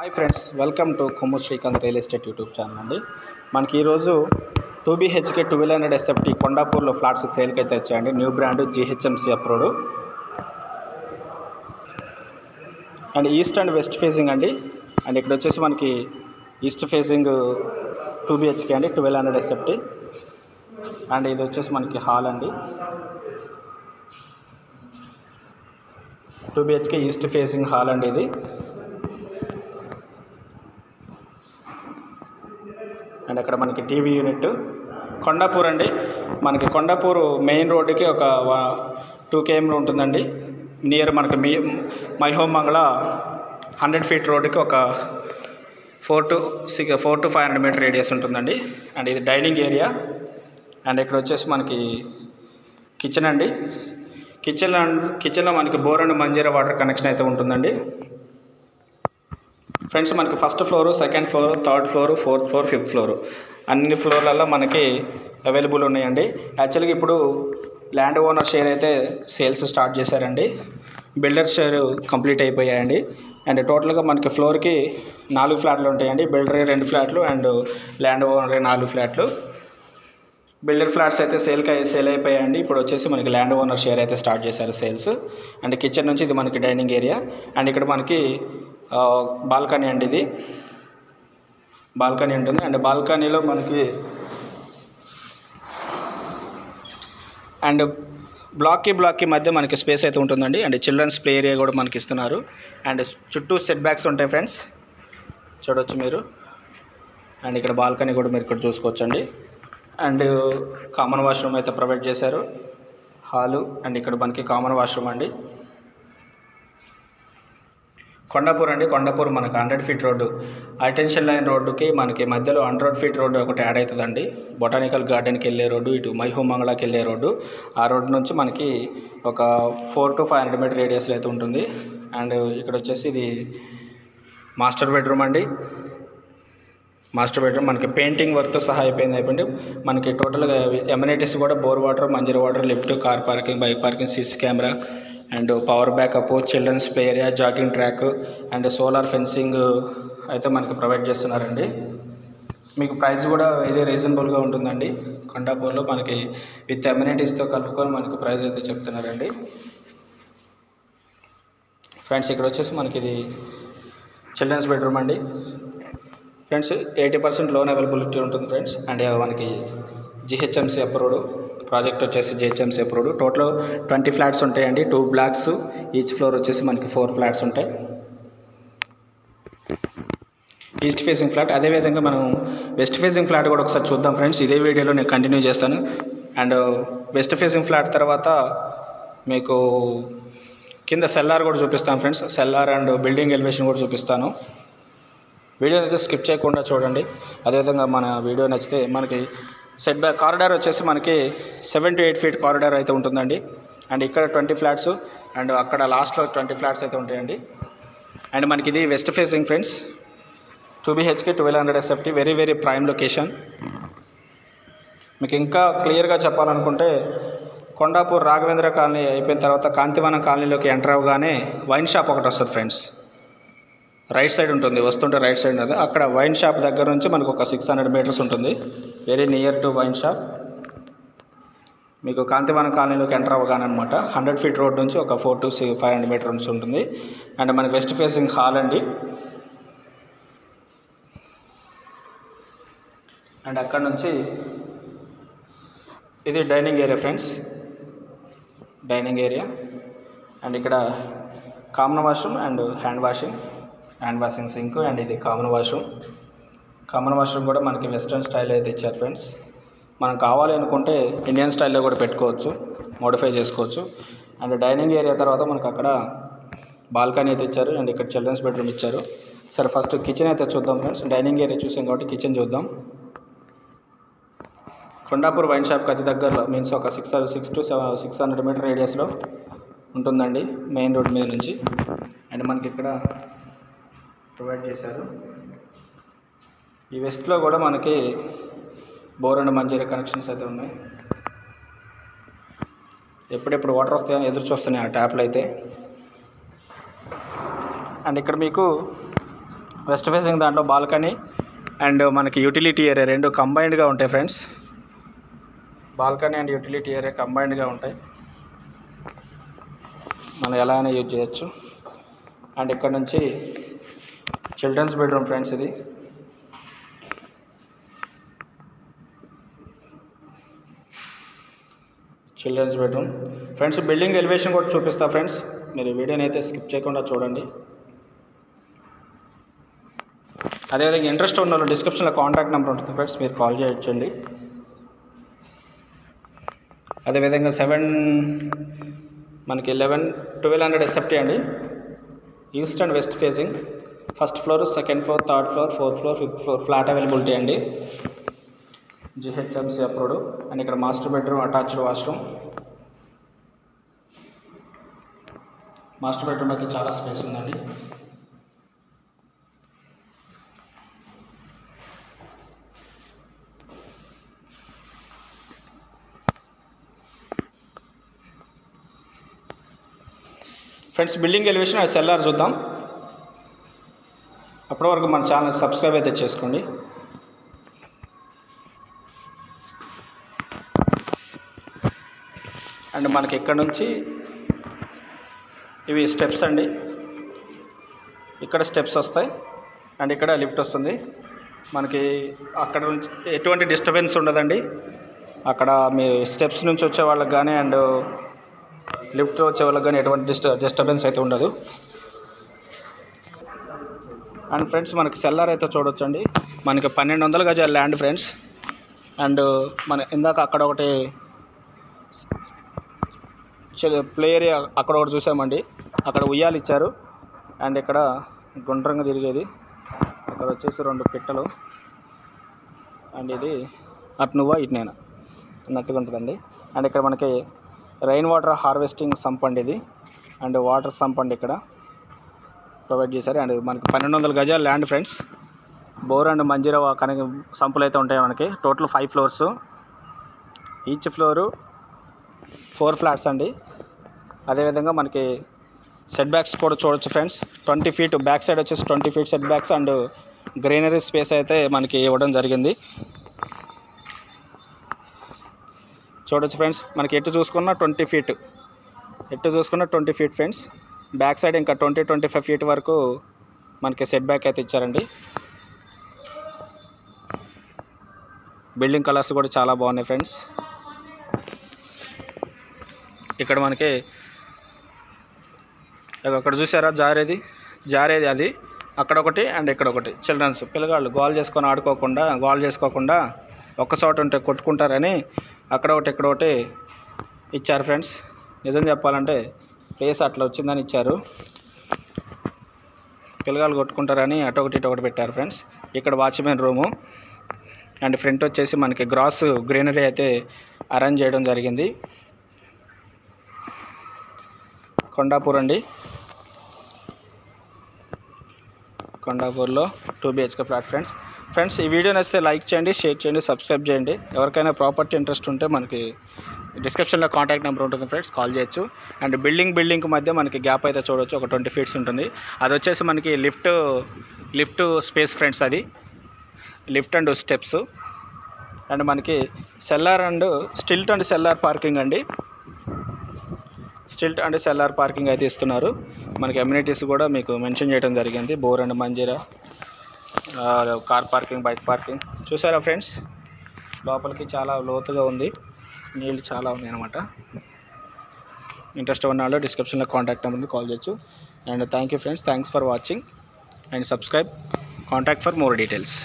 Hi friends welcome to Kommu Srikanth real estate YouTube channel అండి. మనకి ఈరోజు two BHK twelve hundred SFT కొండాపూర్లో flats సేల్కి అయితే వచ్చాయండి. New brand GHMC approved. And east and west facing అండి. And ఇక్కడ వచ్చేసి మనకి ఈస్ట్ ఫేసింగ్ టూ బిహెచ్కే అండి ట్వెల్వ్ హండ్రెడ్ ఎస్ఎఫ్టీ. అండ్ ఇది వచ్చేసి మనకి హాల్ అండి. Two BHK east facing hall అండి ఇది. అండ్ అక్కడ మనకి టీవీ యూనిట్ కొండాపూర్ అండి. మనకి కొండాపూర్ మెయిన్ రోడ్డుకి ఒక టూ కేఎంలో ఉంటుందండి. నియర్ మనకి మీ My Home Mangala hundred feet రోడ్డుకి ఒక four to six four to five hundred metre radius ఉంటుందండి. అండ్ ఇది డైనింగ్ ఏరియా. అండ్ ఇక్కడ వచ్చేసి మనకి కిచెన్ అండి. కిచెన్ కిచెన్లో మనకి bore and Manjira water connection అయితే ఉంటుందండి. ఫ్రెండ్స్ మనకి first floor second floor third floor fourth floor fifth floor అన్ని ఫ్లోర్లలో మనకి అవైలబుల్ ఉన్నాయండి. యాక్చువల్గా ఇప్పుడు ల్యాండ్ ఓనర్ షేర్ అయితే సేల్స్ స్టార్ట్ చేశారండి. బిల్డర్ షేర్ కంప్లీట్ అయిపోయాయండి. అండ్ టోటల్గా మనకి ఫ్లోర్కి నాలుగు ఫ్లాట్లు ఉంటాయండి. బిల్డర్ రెండు ఫ్లాట్లు అండ్ ల్యాండ్ ఓనర్ నాలుగు ఫ్లాట్లు బిల్డర్ ఫ్లాట్స్ అయితే సేల్కి సేల్ అయిపోయాయండి. ఇప్పుడు వచ్చేసి మనకి ల్యాండ్ ఓనర్ షేర్ అయితే స్టార్ట్ చేశారు సేల్స్ అండ్ కిచెన్ నుంచి ఇది మనకి డైనింగ్ ఏరియా అండ్ ఇక్కడ మనకి బాల్కనీ అండి ఇది. బాల్కనీ ఉంటుంది. అండ్ బాల్కనీలో మనకి అండ్ బ్లాక్కి బ్లాక్కి మధ్య మనకి స్పేస్ అయితే ఉంటుందండి. అండ్ చిల్డ్రన్స్ ప్లే ఏరియా కూడా మనకి ఇస్తున్నారు. అండ్ చుట్టూ సెట్ బ్యాక్స్ ఉంటాయి ఫ్రెండ్స్. చూడవచ్చు మీరు. అండ్ ఇక్కడ బాల్కనీ కూడా మీరు ఇక్కడ చూసుకోవచ్చండి. అండ్ కామన్ వాష్రూమ్ అయితే ప్రొవైడ్ చేశారు. హాలు అండ్ ఇక్కడ మనకి కామన్ వాష్రూమ్ అండి. కొండపూర్ అండి కొండపూర్ మనకి hundred feet road. Attention line రోడ్డుకి మనకి మధ్యలో హండ్రెడ్ ఫీట్ రోడ్డు ఒకటి యాడ్ అవుతుందండి. బొటానికల్ గార్డెన్కి వెళ్ళే రోడ్డు ఇటు మైహూమ్ వెళ్ళే రోడ్డు. ఆ రోడ్డు నుంచి మనకి ఒక four to five hundred metre రేడియస్లో అయితే ఉంటుంది. అండ్ ఇక్కడ వచ్చేసి ఇది మాస్టర్ బెడ్రూమ్ అండి. మాస్టర్ బెడ్రూమ్ మనకి పెయింటింగ్ వర్క్తో సహా అయిపోయింది అయిపోయింది. మనకి టోటల్గా ఎమ్యూనిటీస్ కూడా bore water Manjira water lift car parking bike parking CC camera and power backup children's play area jogging track and solar fencing అయితే మనకి ప్రొవైడ్ చేస్తున్నారండి. మీకు ప్రైస్ కూడా వెరీ రీజనబుల్గా ఉంటుందండి. కొండాపూర్లో మనకి విత్ ఎమ్యూనిటీస్తో కలుపుకొని మనకి ప్రైస్ అయితే చెప్తున్నారండి. ఫ్రెండ్స్ ఇక్కడ వచ్చేసి మనకి ఇది చిల్డ్రన్స్ బెడ్రూమ్ అండి. Friends eighty percent loan availability ఉంటుంది ఫ్రెండ్స్. అండ్ మనకి జిహెచ్ఎంసీ అప్రూవ్డ్. ప్రాజెక్ట్ వచ్చేసి GHMC approved. Total twenty flats ఉంటాయండి. టూ బ్లాక్స్ ఈచ్ ఫ్లోర్ వచ్చేసి మనకి ఫోర్ ఫ్లాట్స్ ఉంటాయి. ఈస్ట్ ఫేసింగ్ ఫ్లాట్ అదేవిధంగా మనం వెస్ట్ ఫేసింగ్ ఫ్లాట్ కూడా ఒకసారి చూద్దాం ఫ్రెండ్స్. ఇదే వీడియోలో నేను కంటిన్యూ చేస్తాను. అండ్ వెస్ట్ ఫేసింగ్ ఫ్లాట్ తర్వాత మీకు కింద సెల్లార్ కూడా చూపిస్తాను friends. Cellar and building elevation కూడా చూపిస్తాను. వీడియో అయితే స్కిప్ చేయకుండా చూడండి. అదేవిధంగా మన వీడియో నచ్చితే మనకి సెట్ బ్యాక్ కారిడార్ వచ్చేసి మనకి seven to eight feet corridor అయితే ఉంటుందండి. అండ్ ఇక్కడ ట్వంటీ ఫ్లాట్స్ అండ్ అక్కడ లాస్ట్లో ట్వంటీ ఫ్లాట్స్ అయితే ఉంటాయండి. అండ్ మనకి ఇది west facing friends. Two BHK twelve hundred SFT very very prime location. మీకు ఇంకా క్లియర్గా చెప్పాలనుకుంటే కొండాపూర్ రాఘవేంద్ర కాలనీ అయిపోయిన తర్వాత కాంతివనం కాలనీలోకి ఎంటర్ అవ్వగానే వైన్ షాప్ ఒకటి వస్తుంది ఫ్రెండ్స్. రైట్ సైడ్ ఉంటుంది వస్తుంటే రైట్ సైడ్ ఉంటుంది అక్కడ వైన్ షాప్ దగ్గర నుంచి మనకు ఒక సిక్స్ హండ్రెడ్ మీటర్స్ ఉంటుంది. Very near to wine shop మీకు కాంతివనం కాలనీలోకి ఎంటర్ అవ్వగానే అనమాట హండ్రెడ్ ఫీట్ రోడ్ నుంచి ఒక four to five hundred metres ఉంటుంది. అండ్ మనకి వెస్ట్ ఫేసింగ్ హాల్ అండి. అండ్ అక్కడ నుంచి ఇది dining area friends dining area and ఇక్కడ common washroom and hand washing hand washing sink and ఇది కామన్ వాష్రూమ్ కామన్ వాష్రూమ్ కూడా మనకి వెస్ట్రన్ స్టైల్ అయితే ఇచ్చారు ఫ్రెండ్స్. మనం కావాలి అనుకుంటే ఇండియన్ స్టైల్లో కూడా పెట్టుకోవచ్చు మోడిఫై చేసుకోవచ్చు. అండ్ డైనింగ్ ఏరియా తర్వాత మనకు అక్కడ బాల్కనీ అయితే ఇచ్చారు అండ్ ఇక్కడ చిల్డ్రన్స్ బెడ్రూమ్ ఇచ్చారు. సరే ఫస్ట్ కిచెన్ అయితే చూద్దాం ఫ్రెండ్స్. డైనింగ్ ఏరియా చూసాం కాబట్టి కిచెన్ చూద్దాం. కొండాపూర్ వైన్ షాప్కి అతి దగ్గరలో మీన్స్ ఒక six six to seven six hundred metre రేడియస్లో ఉంటుందండి మెయిన్ రోడ్ మీద నుంచి. అండ్ మనకి ఇక్కడ ప్రొవైడ్ చేశారు. ఈ వెస్ట్లో కూడా మనకి బోర్ అండ్ మంజీరా కనెక్షన్స్ అయితే ఉన్నాయి. ఎప్పుడెప్పుడు వాటర్ వస్తాయని ఎదురు చూస్తున్నాయి ఆ ట్యాప్లు అయితే. అండ్ ఇక్కడ మీకు వెస్ట్ ఫేసింగ్ దాంట్లో బాల్కనీ అండ్ మనకి యూటిలిటీ ఏరియా రెండు కంబైన్డ్గా ఉంటాయి friends. Balcony and utility area కంబైన్డ్గా ఉంటాయి. మనం ఎలా అయినా యూజ్ చేయొచ్చు. అండ్ ఇక్కడ నుంచి చిల్డ్రన్స్ బెడ్రూమ్ ఫ్రెండ్స్ ఇది. Children's bedroom. Friends building elevation కూడా చూపిస్తా ఫ్రెండ్స్. మీరు వీడియోని అయితే స్కిప్ చేయకుండా చూడండి. అదేవిధంగా ఇంట్రెస్ట్ ఉన్న వాళ్ళు డిస్క్రిప్షన్లో కాంటాక్ట్ నెంబర్ ఉంటుంది ఫ్రెండ్స్ మీరు కాల్ చేయొచ్చండి. అదేవిధంగా సెవెన్ మనకి లెవెన్ ట్వెల్వ్ హండ్రెడ్ ఎస్ఎఫ్టీ అండి east and. West facing first floor second floor third floor fourth floor fifth floor flat availability అండి. GHMC approved. అండ్ ఇక్కడ master bedroom attached washroom. Master bedroom అయితే చాలా space ఉందండి. Friends building elevation అది cellar చూద్దాం. అప్పటి వరకు మన ఛానల్ సబ్స్క్రైబ్ అయితే చేసుకోండి. మనకి ఇక్కడ నుంచి ఇవి స్టెప్స్ అండి. ఇక్కడ స్టెప్స్ వస్తాయి. అండ్ ఇక్కడ లిఫ్ట్ వస్తుంది. మనకి అక్కడ నుంచి ఎటువంటి డిస్టర్బెన్స్ ఉండదండి. అక్కడ మీ స్టెప్స్ నుంచి వచ్చే వాళ్ళకి కానీ అండ్ లిఫ్ట్ వచ్చే వాళ్ళకి కానీ ఎటువంటి డిస్టర్బెన్స్ అయితే ఉండదు. అండ్ ఫ్రెండ్స్ మనకి సెల్లార్ అయితే చూడొచ్చండి. మనకి పన్నెండు వందల గజాల ల్యాండ్ ఫ్రెండ్స్. అండ్ మన ఇందాక అక్కడ ఒకటి ప్లే ఏరియా అక్కడ ఒకటి చూసామండి. అక్కడ ఉయ్యాలు ఇచ్చారు. అండ్ ఇక్కడ గుండ్రంగా తిరిగేది. అక్కడ వచ్చేసి రెండు పిట్టలు. అండ్ ఇది అటు నువ్వా ఇటు నేను అన్నట్టుగా ఉంటుందండి. అండ్ ఇక్కడ మనకి రెయిన్ వాటర్ హార్వెస్టింగ్ సంప్ అండి ఇది. అండ్ వాటర్ సంప్ అండి ఇక్కడ ప్రొవైడ్ చేశారు. అండ్ మనకి పన్నెండు వందల గజాల land friends bore and Manjeera కనుక సంపులు అయితే ఉంటాయి మనకి. Total five floors each floor four flats అండి. అదేవిధంగా మనకి సెట్ బ్యాక్స్ కూడా చూడొచ్చు friends twenty feet back side వచ్చేసి twenty feet setbacks and greenery space అయితే మనకి ఇవ్వడం జరిగింది. చూడొచ్చు ఫ్రెండ్స్ మనకి ఎటు చూసుకున్న ట్వంటీ ఫీట్ ఎటు చూసుకున్న twenty feet friends back side ఇంకా ట్వంటీ ట్వంటీ ఫైవ్ ఫీట్ వరకు మనకి సెట్ బ్యాక్ అయితే ఇచ్చారండి. బిల్డింగ్ కలర్స్ కూడా చాలా బాగున్నాయి ఫ్రెండ్స్ ఇక్కడ మనకి అక్కడ చూసారా జారేది. జారేది అది. అక్కడ ఒకటి అండ్ ఇక్కడ ఒకటి. చిల్డ్రన్స్ పిల్లగాళ్ళు గోల్ చేసుకొని ఆడుకోకుండా గోల్ చేసుకోకుండా ఒక్క చోట ఉంటే కొట్టుకుంటారని అక్కడ ఒకటి ఇక్కడ ఒకటి ఇచ్చారు ఫ్రెండ్స్. నిజం చెప్పాలంటే ప్లేస్ అట్లా వచ్చిందని ఇచ్చారు. పిల్లగాళ్ళు కొట్టుకుంటారని అటు ఒకటి ఇటు ఒకటి పెట్టారు ఫ్రెండ్స్. ఇక్కడ వాచ్మెన్ రూము. అండ్ ఫ్రంట్ వచ్చేసి మనకి గ్రాస్ గ్రీనరీ అయితే అరేంజ్ చేయడం జరిగింది. కొండాపూర్ అండి. కొండాపూర్లో two BHK flat friends friends ఈ వీడియో నచ్చితే లైక్ చేయండి షేర్ చేయండి సబ్స్క్రైబ్ చేయండి. ఎవరికైనా ప్రాపర్టీ ఇంట్రెస్ట్ ఉంటే మనకి డిస్క్రిప్షన్లో కాంటాక్ట్ నెంబర్ ఉంటుంది ఫ్రెండ్స్ కాల్ చేయొచ్చు. అండ్ బిల్డింగ్ బిల్డింగ్ మధ్య మనకి గ్యాప్ అయితే చూడవచ్చు ఒక ట్వంటీ ఫీట్స్ ఉంటుంది. అది వచ్చేసి మనకి లిఫ్ట్ లిఫ్ట్ స్పేస్ ఫ్రెండ్స్ అది. Lift and steps. అండ్ మనకి cellar and stilt and cellar parking అండి. స్టిల్ట్ అండ్ సెల్లార్ పార్కింగ్ అయితే ఇస్తున్నారు. మనకి అమ్యూనిటీస్ కూడా మీకు మెన్షన్ చేయడం జరిగింది. Bore and Manjeera car parking bike parking. చూసారా ఫ్రెండ్స్? లోపలికి చాలా లోతుగా ఉంది. నీళ్ళు చాలా ఉన్నాయి అనమాట ఇంట్రెస్ట్ ఉన్న డిస్క్రిప్షన్లో కాంటాక్ట్ నెంబర్ని కాల్ చేయొచ్చు. And thank you friends. Thanks for watching. And subscribe. Contact for more details.